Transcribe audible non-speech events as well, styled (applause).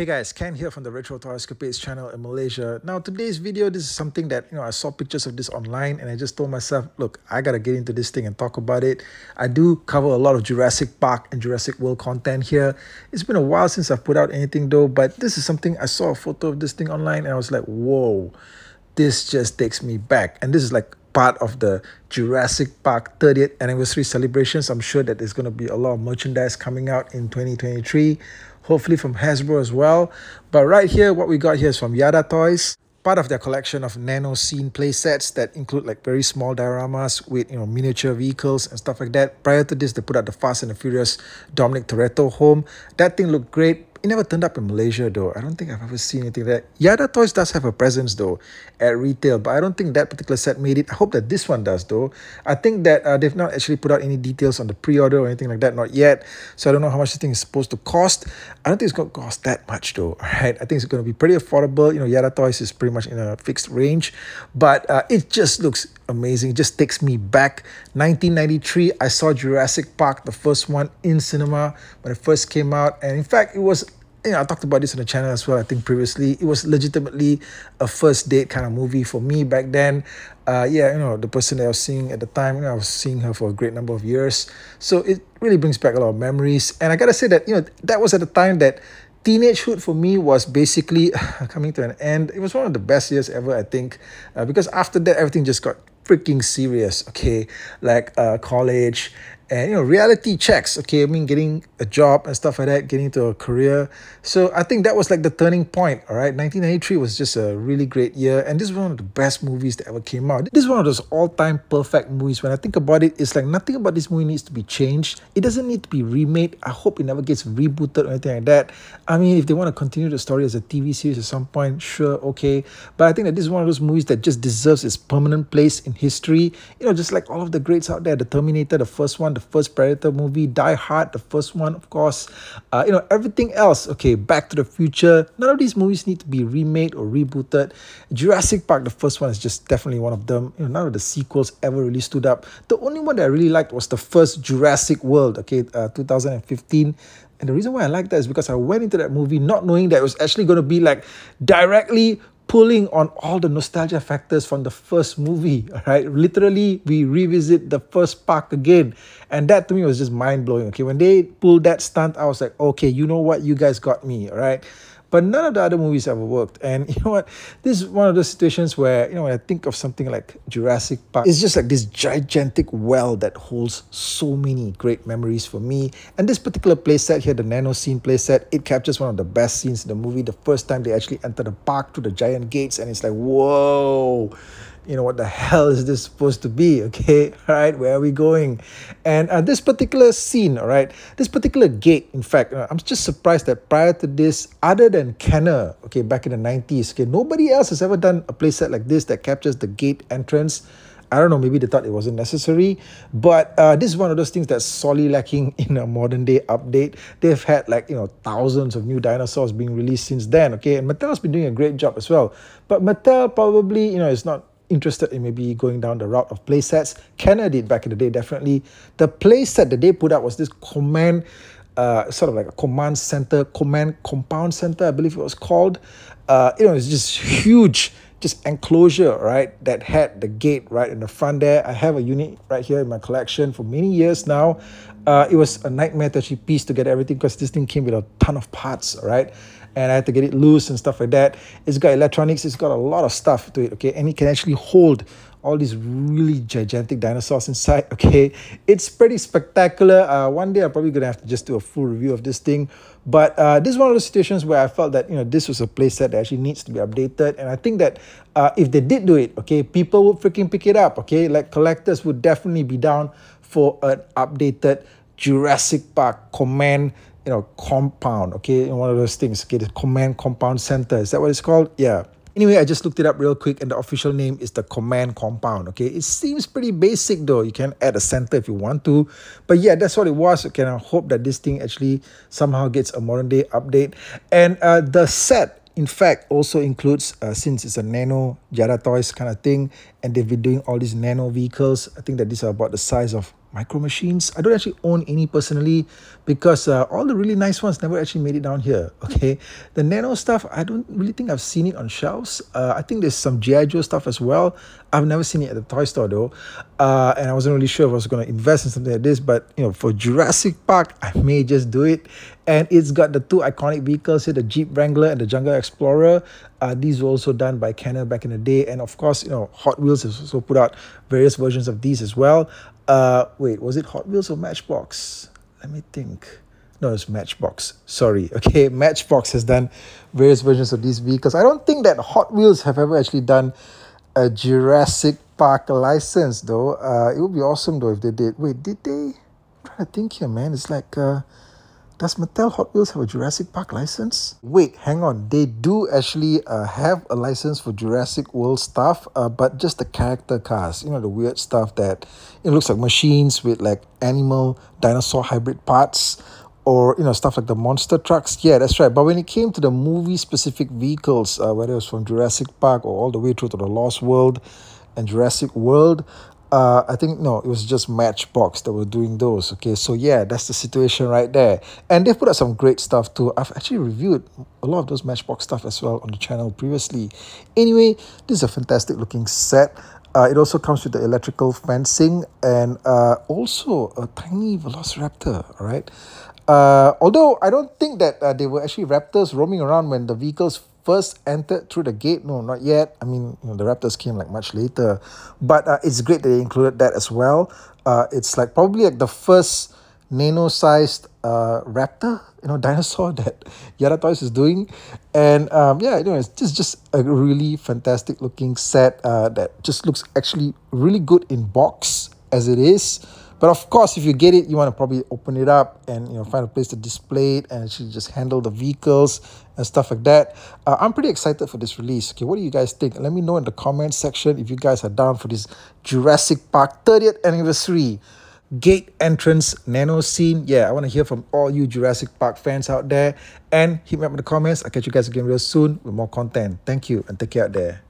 Hey guys, Ken here from the Retro Toy Escapades channel in Malaysia. Now today's video, this is something that, you know, I saw pictures of this online and I just told myself, look, I gotta get into this thing and talk about it. I do cover a lot of Jurassic Park and Jurassic World content here. It's been a while since I've put out anything though, but this is something, I saw a photo of this thing online and I was like, whoa, this just takes me back. And this is like part of the Jurassic Park 30th anniversary celebrations. I'm sure that there's going to be a lot of merchandise coming out in 2023 hopefully from Hasbro as well. But right here, what we got here is from Jada Toys part of their collection of nano scene play sets that include like very small dioramas with you know miniature vehicles and stuff like that prior to this they put out the fast and the furious dominic toretto home that thing looked great it never turned up in Malaysia though. I don't think I've ever seen anything like that. Jada Toys does have a presence though at retail, but I don't think that particular set made it. I hope that this one does though. I think that uh, they've not actually put out any details on the pre-order or anything like that, not yet. So I don't know how much this thing is supposed to cost. I don't think it's going to cost that much though. Alright, I think it's going to be pretty affordable. You know, Jada Toys is pretty much in a fixed range, but uh, it just looks amazing. It just takes me back. 1993, I saw Jurassic Park, the first one in cinema when it first came out. And in fact, it was you know, I talked about this on the channel as well, I think previously. It was legitimately a first date kind of movie for me back then. Uh, yeah, you know, the person that I was seeing at the time, you know, I was seeing her for a great number of years. So it really brings back a lot of memories. And I gotta say that, you know, that was at the time that teenagehood for me was basically (sighs) coming to an end. It was one of the best years ever, I think, uh, because after that, everything just got freaking serious, okay? Like uh, college and you know reality checks okay i mean getting a job and stuff like that getting into a career. So i think that was like the turning point all right? 1993 was just a really great year and this is one of the best movies that ever came out. This is one of those all-time perfect movies. When i think about it it's like nothing about this movie needs to be changed. It doesn't need to be remade. I hope it never gets rebooted or anything like that. I mean if they want to continue the story as a tv series at some point sure okay. But i think that this is one of those movies that just deserves its permanent place in history. You know just like all of the greats out there the terminator the first one the first Predator movie, Die Hard, the first one, of course. Uh, you know, everything else, okay, Back to the Future. None of these movies need to be remade or rebooted. Jurassic Park, the first one, is just definitely one of them. You know, none of the sequels ever really stood up. The only one that I really liked was the first Jurassic World, okay, uh, 2015. And the reason why I like that is because I went into that movie not knowing that it was actually going to be like directly pulling on all the nostalgia factors from the first movie, right? Literally, we revisit the first park again. And that to me was just mind blowing. Okay, when they pulled that stunt, I was like, okay, you know what? You guys got me, all right? But none of the other movies ever worked. And (laughs) you know what? This is one of those situations where, you know, when I think of something like Jurassic Park, it's just like this gigantic well that holds so many great memories for me. And this particular playset here, the Nano Scene playset, it captures one of the best scenes in the movie. The first time they actually enter the park through the giant gates, and it's like, whoa you know, what the hell is this supposed to be? (laughs) Okay, all right, where are we going? And uh, this particular scene, all right, this particular gate, in fact, uh, I'm just surprised that prior to this, other than Kenner, okay, back in the 90s, okay, nobody else has ever done a playset like this that captures the gate entrance. I don't know, maybe they thought it wasn't necessary, but uh, this is one of those things that's sorely lacking (laughs) in a modern day update. They've had like, you know, thousands of new dinosaurs being released since then, okay, and Mattel's been doing a great job as well. But Mattel probably, you know, is not interested in maybe going down the route of playsets. Kenner did back in the day, definitely. The playset that they put out was this command, uh, sort of like a command center, command compound center, I believe it was called. Uh, you know, it's just huge, just enclosure, right, that had the gate right in the front there. I have a unit right here in my collection for many years now. Uh, it was a nightmare to actually piece together everything because this thing came with a ton of parts, right? And I had to get it loose and stuff like that. It's got electronics, it's got a lot of stuff to it, okay? And it can actually hold all these really gigantic dinosaurs inside, (laughs) okay? It's pretty spectacular. Uh, one day I'm probably gonna have to just do a full review of this thing. But uh, this is one of those situations where I felt that, you know, this was a playset that actually needs to be updated. And I think that uh, if they did do it, okay, people would freaking pick it up, okay? Like collectors would definitely be down for an updated Jurassic Park command you know, compound, okay, one of those things, okay, the command compound center. Is that what it's called? Yeah. Anyway, I just looked it up real quick and the official name is the command compound, okay? It seems pretty basic though. You can add a center if you want to. But yeah, that's what it was. Okay, I hope that this thing actually somehow gets a modern day update. And uh, the set in fact also includes uh, since it's a nano Jada toys kind of thing and they've been doing all these nano vehicles i think that these are about the size of Micro Machines. I don't actually own any personally because uh, all the really nice ones never actually made it down here. (laughs) Okay, the Nano stuff, I don't really think I've seen it on shelves. Uh, I think there's some GI Joe stuff as well. I've never seen it at the toy store though, uh, and I wasn't really sure if I was going to invest in something like this. But you know, for Jurassic Park, I may just do it. And it's got the two iconic vehicles here, the Jeep Wrangler and the Jungle Explorer. Uh, these were also done by Kenner back in the day, and of course, you know, Hot Wheels has also put out various versions of these as well. Uh, wait, was it Hot Wheels or Matchbox? Let me think. No, it's Matchbox. Sorry. (laughs) Okay, Matchbox has done various versions of these vehicles. I don't think that Hot Wheels have ever actually done a Jurassic Park license, though. Uh, it would be awesome, though, if they did. Wait, did they? I'm trying to think here, man. It's like, uh, does Mattel Hot Wheels have a Jurassic Park license? Wait, hang on. They do actually uh, have a license for Jurassic World stuff, uh, but just the character cars. You know, the weird stuff that it looks like machines with like animal dinosaur hybrid parts or you know stuff like the monster trucks yeah that's right but when it came to the movie specific vehicles uh, whether it was from jurassic park or all the way through to the lost world and jurassic world uh, I think no, it was just Matchbox that were doing those. Okay, so yeah, that's the situation right there. And they've put out some great stuff too. I've actually reviewed a lot of those Matchbox stuff as well on the channel previously. Anyway, this is a fantastic looking set. Uh, it also comes with the electrical fencing and uh, also a tiny Velociraptor. All right. Uh, although I don't think that uh, they were actually raptors roaming around when the vehicles first entered through the gate? No, not yet. I mean, you know, the Raptors came like much later, but uh, it's great that they included that as well. Uh, it's like probably like the first nano-sized uh, raptor, you know, (laughs) dinosaur that Jada Toys is doing, and um, yeah, you know, it's just just a really fantastic looking set uh, that just looks actually really good in box as it is. But of course, if you get it, you want to probably open it up and you know find a place to display it and actually just handle the vehicles and stuff like that. Uh, I'm pretty excited for this release. Okay, what do you guys think? Let me know in the comment section if you guys are down for this Jurassic Park 30th anniversary gate entrance nano scene. Yeah, I want to hear from all you Jurassic Park fans out there. And hit me up in the comments. I'll catch you guys again real soon with more content. Thank you and take care out there.